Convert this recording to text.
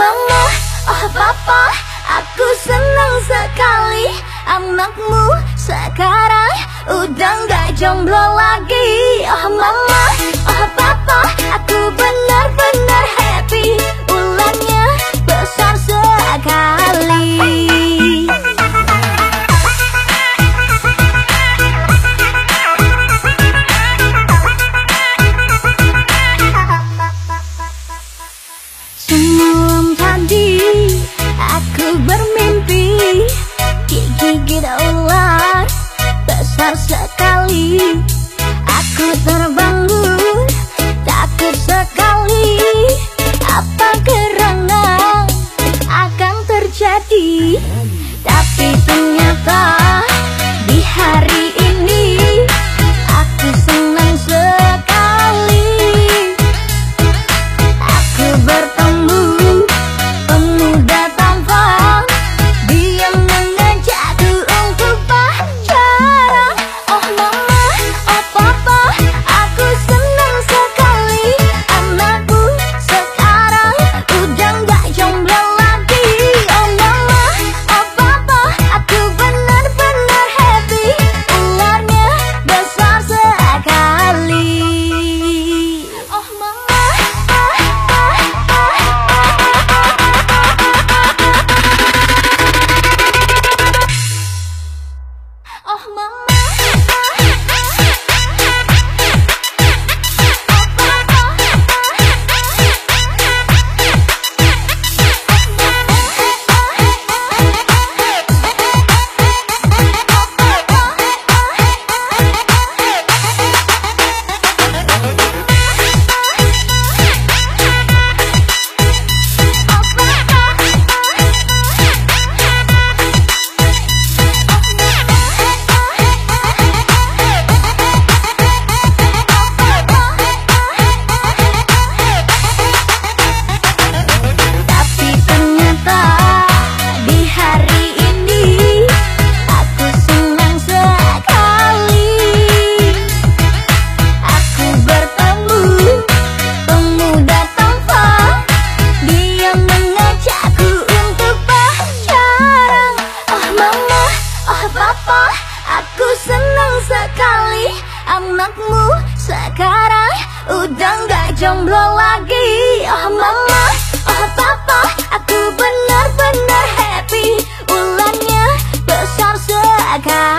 mama, oh papa Aku senang sekali. Anakmu sekarang Udah gak jomblo lagi, oh mama. tapi ternyata Oh papa, aku senang sekali Anakmu sekarang udah gak jomblo lagi. Oh mama, oh papa, aku benar-benar happy. Ulannya besar sekali